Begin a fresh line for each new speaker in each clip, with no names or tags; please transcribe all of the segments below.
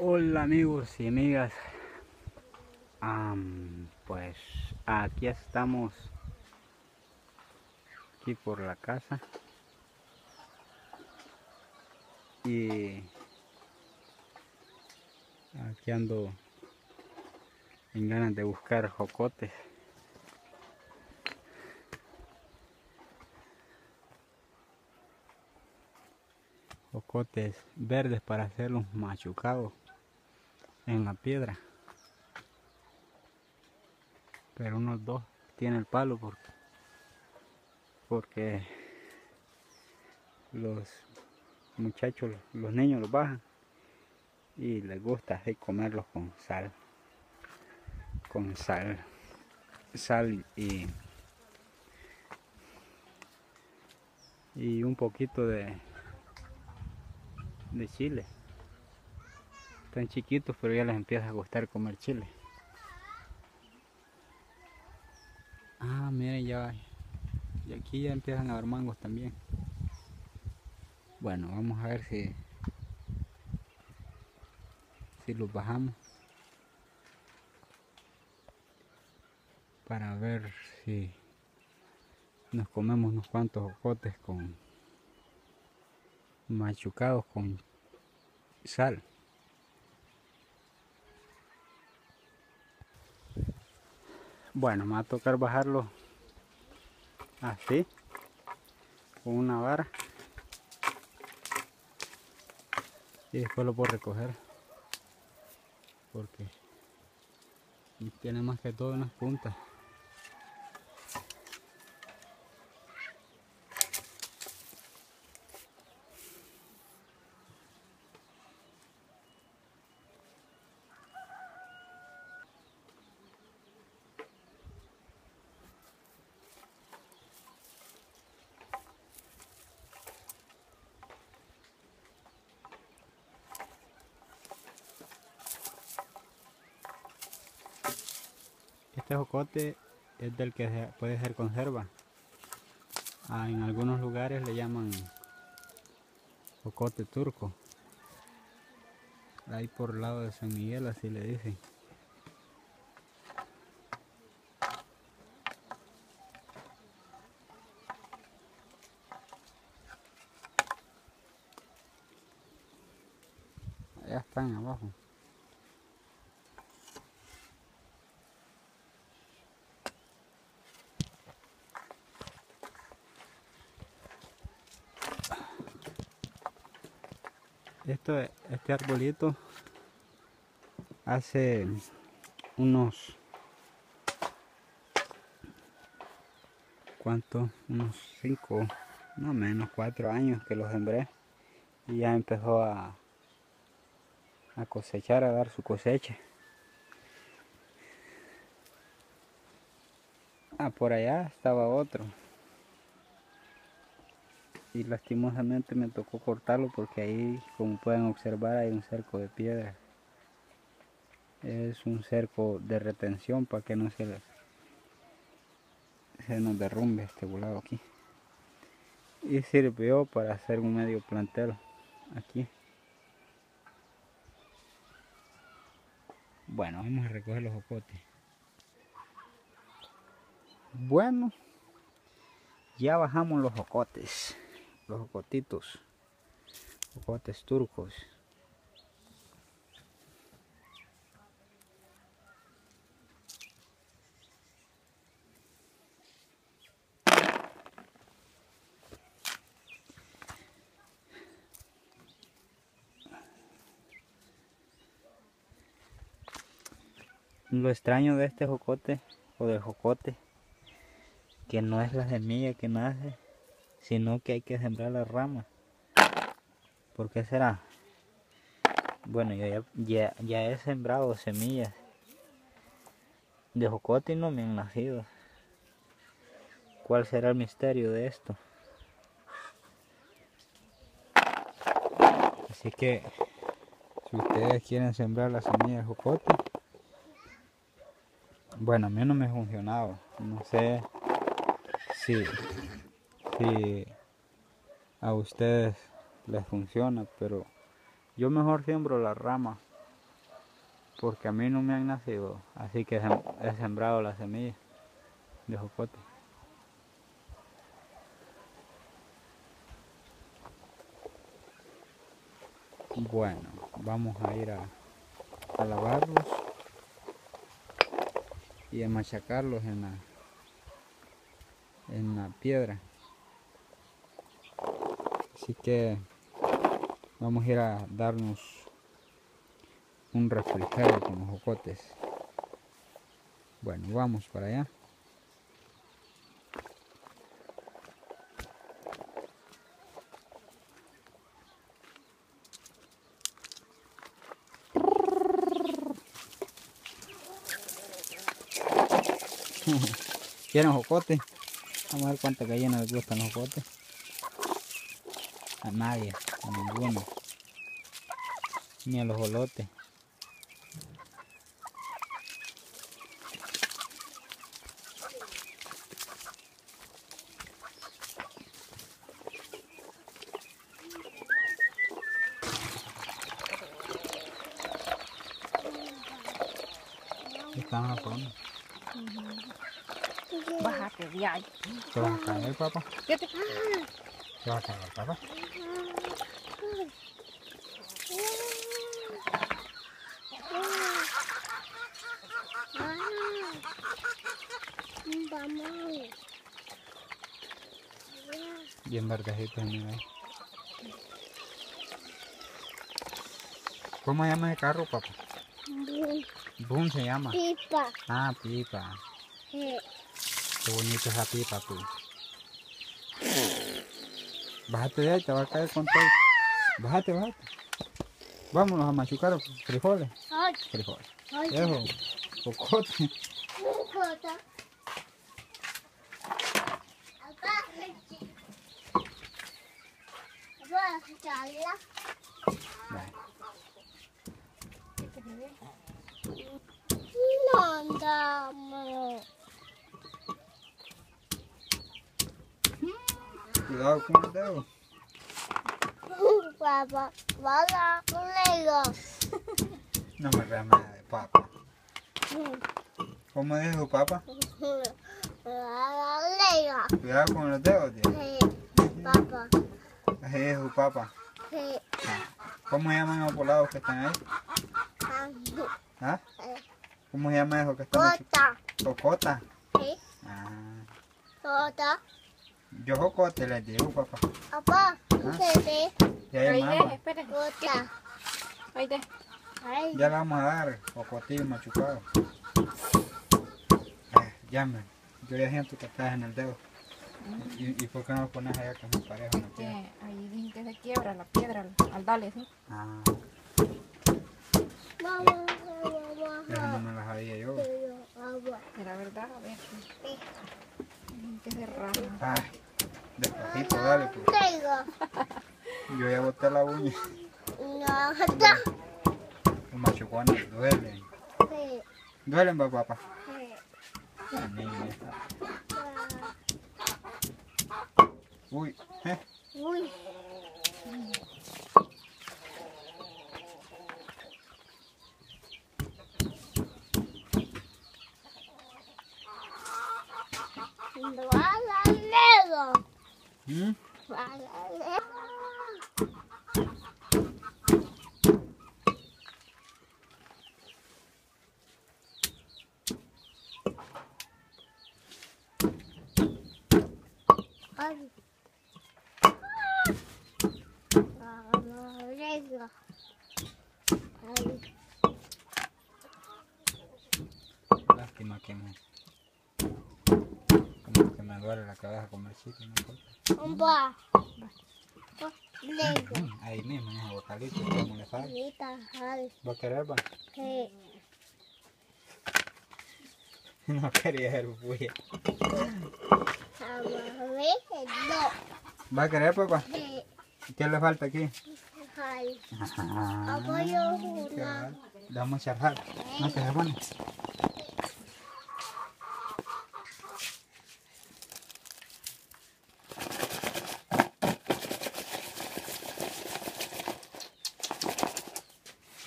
Hola amigos y amigas, pues aquí estamos, aquí por la casa. Y aquí ando en ganas de buscar jocotes. Jocotes verdes para hacerlos machucados en la piedra. Pero unos dos tiene el palo porque, porque los muchachos, los niños los bajan y les gusta comerlos con sal. Con sal. Sal y, y un poquito de, de chile. Están chiquitos, pero ya les empieza a gustar comer chile. Ah, miren, ya. Y aquí ya empiezan a haber mangos también. Bueno, vamos a ver si si los bajamos para ver si nos comemos unos cuantos ocotes con machucados con sal. Bueno, me va a tocar bajarlo así, con una vara. Y después lo puedo recoger. Porque tiene más que todo unas puntas. Este jocote es del que puede ser conserva. Ah, en algunos lugares le llaman jocote turco. Ahí por el lado de San Miguel así le dicen. Allá están abajo. Esto, este arbolito hace unos ¿cuánto? unos 5 no menos 4 años que lo sembré. Y ya empezó a a cosechar a dar su cosecha. Ah por allá estaba otro y lastimosamente me tocó cortarlo porque ahí como pueden observar hay un cerco de piedra. Es un cerco de retención para que no se, se nos derrumbe este volado aquí. Y sirvió para hacer un medio plantel aquí. Bueno vamos a recoger los jocotes. Bueno ya bajamos los jocotes los jocotitos, jocotes turcos. Lo extraño de este jocote o del jocote que no es la semilla que nace sino que hay que sembrar las ramas. ¿Por qué será? Bueno, yo ya, ya, he sembrado semillas de jocote y no me han nacido. ¿Cuál será el misterio de esto? Así que si ustedes quieren sembrar las semillas de jocote, bueno, a mí no me ha funcionado. No sé si si a ustedes les funciona, pero yo mejor siembro la rama porque a mí no me han nacido, así que he sembrado la semilla de jocote. Bueno, vamos a ir a, a lavarlos y a machacarlos en la, en la piedra. Así que vamos a ir a darnos un refrigerio con los jocotes. Bueno, vamos para allá. ¿Quieren jocote? Vamos a ver cuántas gallinas les gustan los jocotes. A nadie, a ninguno. Ni a los jolotes. Están a fondo.
Bájate de ahí.
¿Se va a caer, papá?
¿Qué te
¿Se a caer, papá? Bien verdecitos, mira. ¿Cómo se llama ese carro, papá? Boom se llama.
Pipa.
Ah, pipa.
Eh,
Qué bonita esa pipa, tú. Bájate de ahí, te va a caer con todo. Bájate, bájate. Vámonos a machucar frijoles.
Ay,
Frijoles.
ay,
Eso, cocote.
Foto. Papá. Papá, chala.
Vale.
No andamos.
Cuidado con el dedo.
Papá, vaya conmigo.
No me veas nada de papa. ¿Cómo dijo papá? Cuidado con los dedos, tío.
Sí, papá.
Así dijo papá.
Sí,
¿Cómo se llaman los volados que están ahí? ¿Ah? ¿Cómo se llama eso que están?
Cota.
Cocota.
Sí,
Ah,
cota.
yo jocote les digo, papá.
Papá, sí, sí,
Ya hay.
Ahí
Ya le vamos a dar jocotillo machucado. Ah, ya me. Yo ya siento que estás en el dedo. ¿Y, y por qué no lo pones allá que es muy parejo
ahí dicen que se quiebra la piedra al, al darle, ¿sí?
Ah,
mamá.
no me lo sabía yo.
Será verdad, a ver. Dicen que se rama.
Ah, despacito, dale, pues. Yo ya boté la uña.
No.
Los machucones duelen.
Sí,
Duelen, papá.
sí.
Niña. Uy, eh.
Uy. Ay.
Lástima que me. Como que me duele la cabeza comer chicle, no importa. Mm, Ahí mismo, en ese bocadito, como le sale. ¿Va a querer, va?
sí.
No quería ser bulla. ¿Va a querer, papá?
Sí.
¿Qué le falta aquí? Mal. Le vamos a charlar. No te se pone.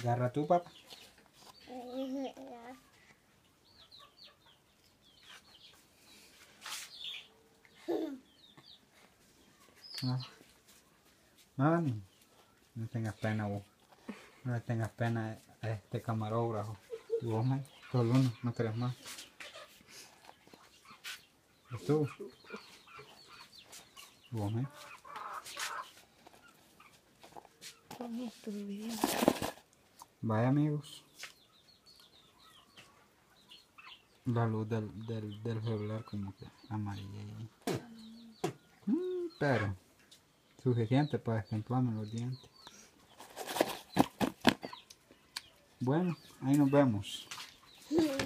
Agarra tú, papá. Nada, ni. No tengas pena vos. No le tengas pena a este camarógrafo. Y vos, solo uno, no querés más. ¿Y tú? ¿Y vos,
videos.
Vaya amigos. La luz del, del, del celular como que amarilla. Mm, pero suficiente para destemplarme los dientes. Bueno, ahí nos vemos.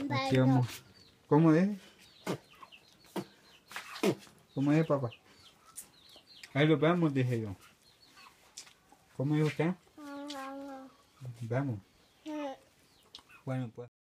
Aquí vamos. ¿Cómo dije? ¿Cómo dije papá? Ahí nos vemos, dije yo. ¿Cómo dijo usted? Vemos. Bueno, pues.